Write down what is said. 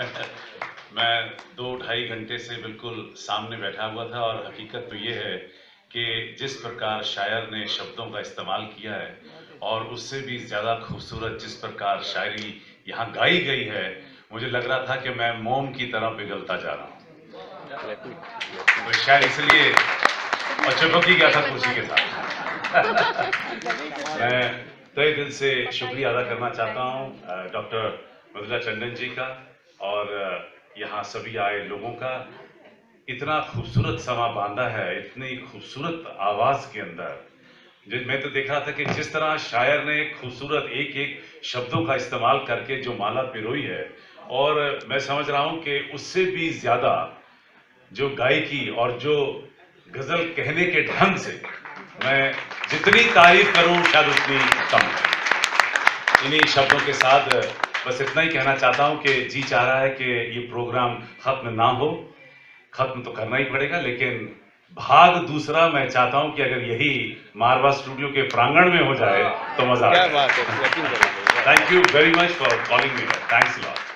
मैं दो ढाई घंटे से बिल्कुल सामने बैठा हुआ था और हकीकत तो ये है कि जिस प्रकार शायर ने शब्दों का इस्तेमाल किया है और उससे भी ज़्यादा खूबसूरत जिस प्रकार शायरी यहाँ गाई गई है, मुझे लग रहा था कि मैं मोम की तरह पिघलता जा रहा हूँ। तो शायद इसलिए और गया था कुर्सी के साथ। मैं तय दिल से शुक्रिया अदा करना चाहता हूँ डॉक्टर मृदुला चंदन जी का। और यहाँ सभी आए लोगों का इतना खूबसूरत समा बांधा है, इतनी खूबसूरत आवाज़ के अंदर। मैं तो देख रहा था कि जिस तरह शायर ने खूबसूरत एक एक शब्दों का इस्तेमाल करके जो माला पिरोई है, और मैं समझ रहा हूँ कि उससे भी ज़्यादा जो गायकी और जो गज़ल कहने के ढंग से मैं जितनी तारीफ़ करूँ, शायद उतनी कम। इन्हीं शब्दों के साथ बस इतना ही कहना चाहता हूँ कि जी चाह रहा है कि ये प्रोग्राम खत्म ना हो। खत्म तो करना ही पड़ेगा लेकिन भाग दूसरा मैं चाहता हूँ कि अगर यही मारवा स्टूडियो के प्रांगण में हो जाए तो मज़ा आए thank you very much for calling me thanks lot